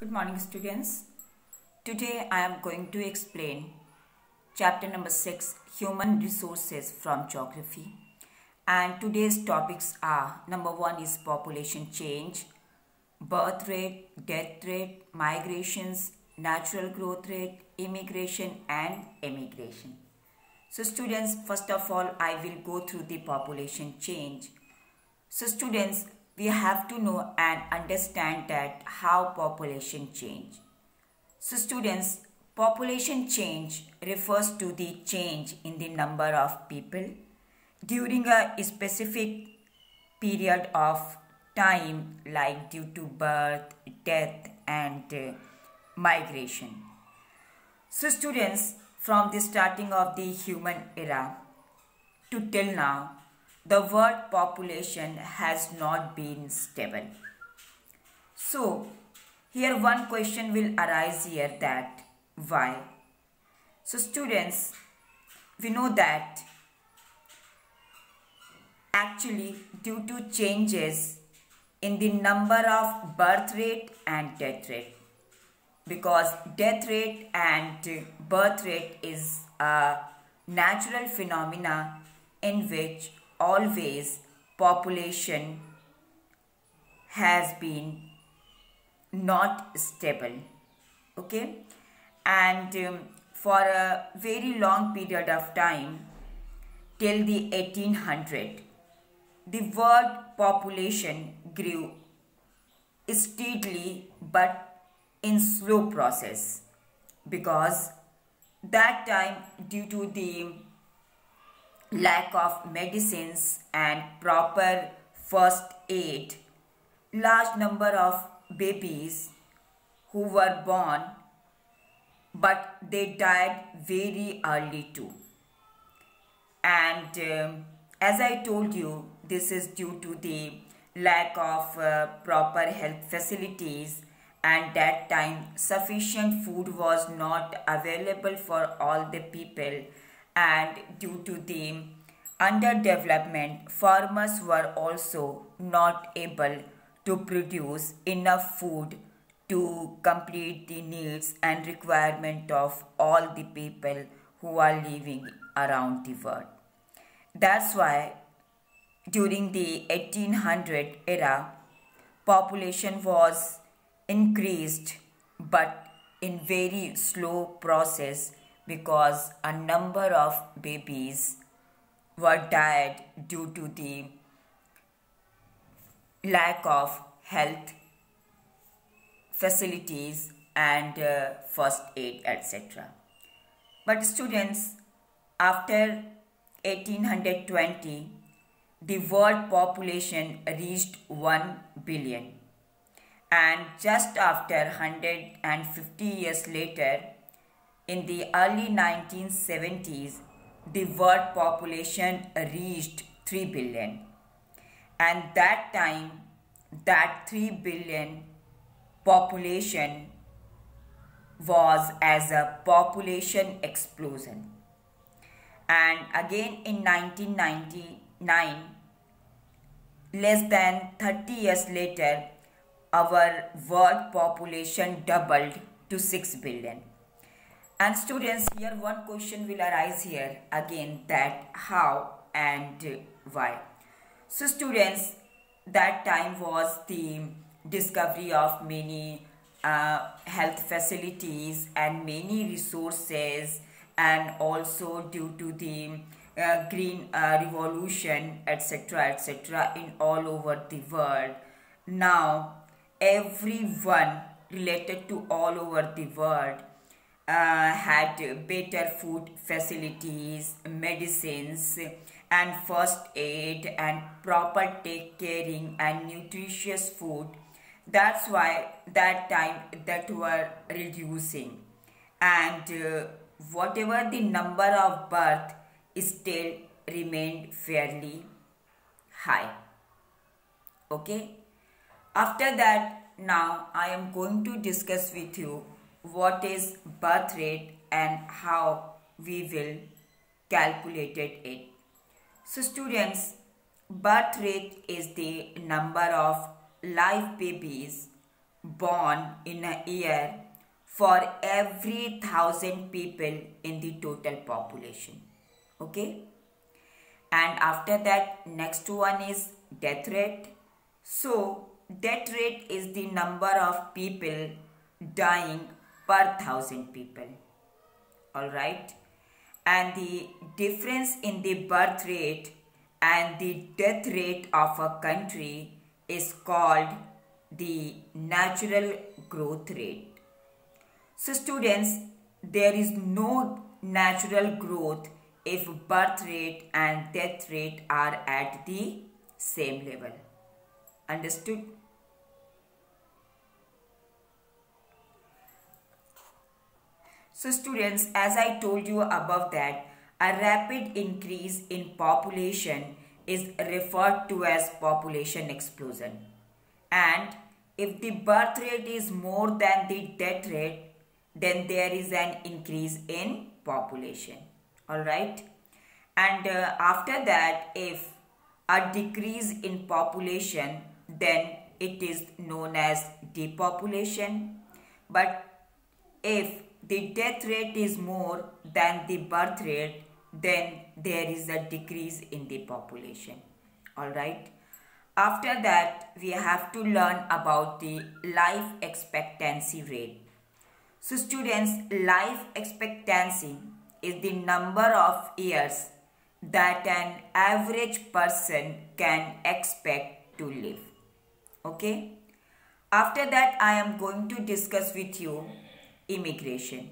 Good morning, students. Today I am going to explain chapter number 6 Human Resources from Geography. And today's topics are number 1 is population change, birth rate, death rate, migrations, natural growth rate, immigration, and emigration. So, students, first of all, I will go through the population change. So, students, we have to know and understand that how population change. So, students, population change refers to the change in the number of people during a specific period of time, like due to birth, death, and uh, migration. So, students, from the starting of the human era to till now, the world population has not been stable. So, here one question will arise here that why? So, students, we know that actually due to changes in the number of birth rate and death rate because death rate and birth rate is a natural phenomena in which always population has been not stable okay? And um, for a very long period of time till the 1800 the world population grew steadily but in slow process because that time due to the lack of medicines and proper first aid. Large number of babies who were born but they died very early too. And um, as i told you this is due to the lack of uh, proper health facilities and that time sufficient food was not available for all the people and due to the underdevelopment farmers were also not able to produce enough food to complete the needs and requirement of all the people who are living around the world. That's why during the 1800 era population was increased but in very slow process because a number of babies were died due to the lack of health facilities and uh, first aid etc but students after 1820 the world population reached 1 billion. And just after 150 years later in the early 1970s the world population reached 3 billion. And that time that 3 billion population was as a population explosion. And again in 1999 less than 30 years later our world population doubled to 6 billion and students here one question will arise here. Again that how and why. So students that time was the discovery of many uh, health facilities and many resources and also due to the uh, green uh, revolution etc etc in all over the world. Now everyone related to all over the world uh, had better food facilities, medicines, and first aid, and proper take caring and nutritious food. That's why that time that were reducing, and uh, whatever the number of birth still remained fairly high. Okay. After that, now I am going to discuss with you what is birth rate and how we will calculate it. So students, birth rate is the number of live babies born in a year for every thousand people in the total population. Okay. And after that, next one is death rate. So, death rate is the number of people dying per thousand people. Alright. And the difference in the birth rate and the death rate of a country is called the natural growth rate. So students, there is no natural growth if birth rate and death rate are at the same level. Understood? So students, as I told you above that, a rapid increase in population is referred to as population explosion. And if the birth rate is more than the death rate, then there is an increase in population. Alright. And uh, after that, if a decrease in population, then it is known as depopulation. But if the death rate is more than the birth rate, then there is a decrease in the population. Alright. After that, we have to learn about the life expectancy rate. So students, life expectancy is the number of years that an average person can expect to live. Okay. After that, I am going to discuss with you immigration.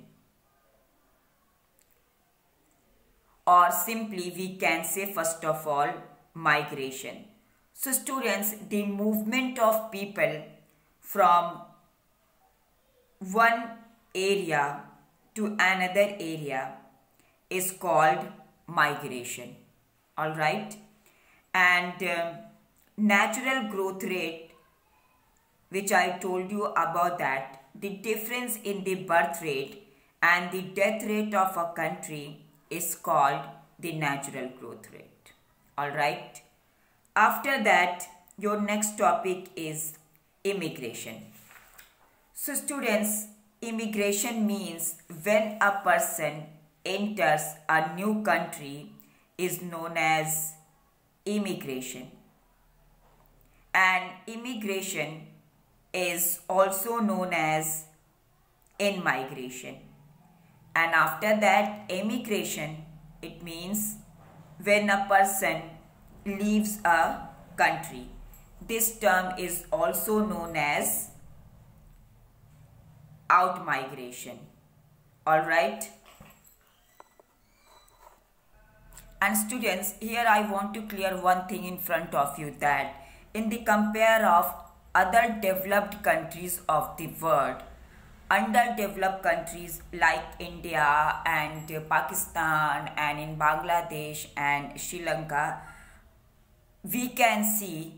Or simply we can say first of all migration. So students, the movement of people from one area to another area is called migration. Alright. And um, natural growth rate, which I told you about that, the difference in the birth rate and the death rate of a country is called the natural growth rate. Alright. After that, your next topic is immigration. So students, immigration means when a person enters a new country is known as immigration. And immigration is also known as in-migration. And after that, emigration, it means when a person leaves a country. This term is also known as out migration. Alright. And students, here I want to clear one thing in front of you that in the compare of other developed countries of the world, underdeveloped countries like India and Pakistan and in Bangladesh and Sri Lanka, we can see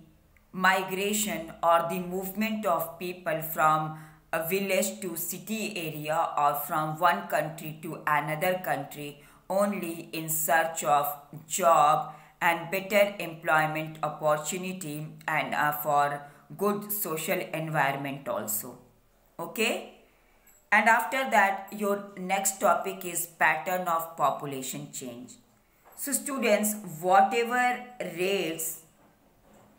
migration or the movement of people from a village to city area or from one country to another country only in search of job and better employment opportunity and uh, for good social environment also. Okay? And after that your next topic is pattern of population change. So students whatever rates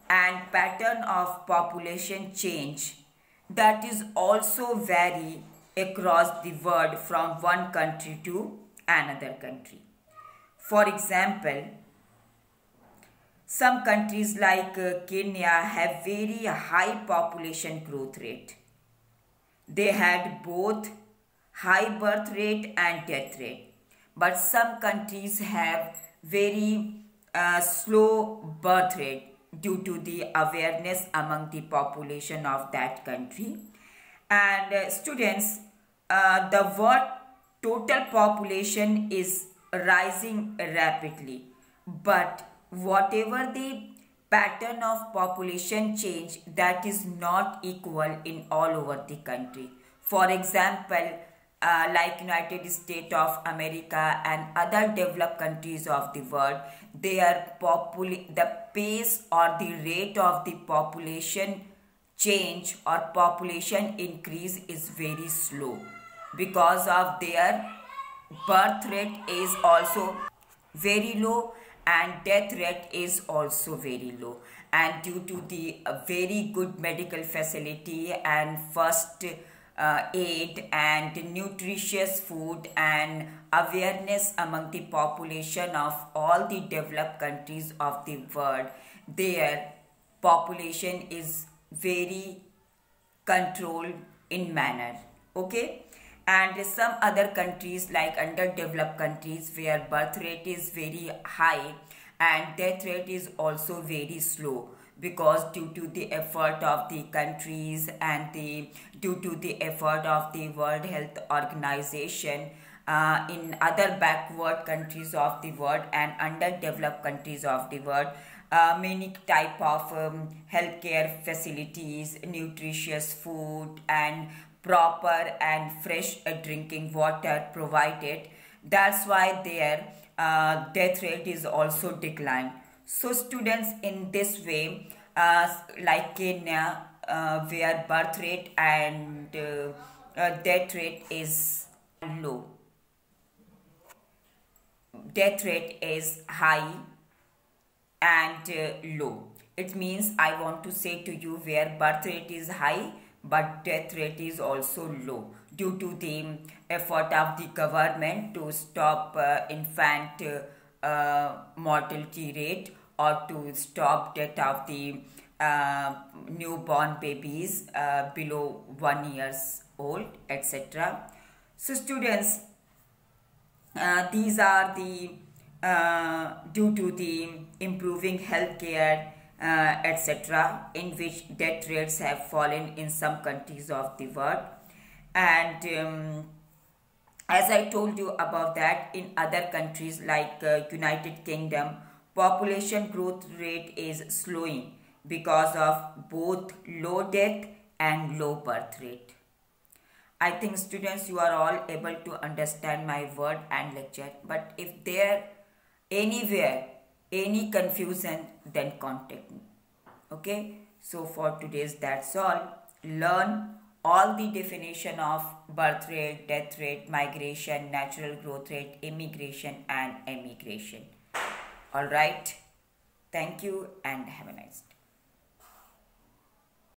and pattern of population change that is also vary across the world from one country to another country. For example, some countries like uh, Kenya have very high population growth rate. They had both high birth rate and death rate. But some countries have very uh, slow birth rate due to the awareness among the population of that country. And uh, students, uh, the world total population is rising rapidly. But whatever the pattern of population change, that is not equal in all over the country. For example, uh, like United States of America and other developed countries of the world, their popul the pace or the rate of the population change or population increase is very slow because of their birth rate is also very low and death rate is also very low. And due to the uh, very good medical facility and first uh, aid and nutritious food and awareness among the population of all the developed countries of the world their population is very controlled in manner. Okay and some other countries like underdeveloped countries where birth rate is very high and death rate is also very slow because due to the effort of the countries and the due to the effort of the world health organization uh, in other backward countries of the world and underdeveloped countries of the world uh, many type of um, healthcare facilities nutritious food and proper and fresh uh, drinking water provided. That's why their uh, death rate is also declined. So students in this way uh, like Kenya uh, where birth rate and uh, uh, death rate is low. Death rate is high and uh, low. It means i want to say to you where birth rate is high but death rate is also low due to the effort of the government to stop uh, infant uh, mortality rate or to stop death of the uh, newborn babies uh, below one years old etc so students uh, these are the uh, due to the improving healthcare uh, etc., in which death rates have fallen in some countries of the world. And um, as I told you about that, in other countries like uh, United Kingdom, population growth rate is slowing because of both low death and low birth rate. I think students you are all able to understand my word and lecture but if there anywhere any confusion then contact me. Okay? So for today's that's all. Learn all the definition of birth rate death rate migration natural growth rate immigration and emigration. All right? Thank you and have a nice day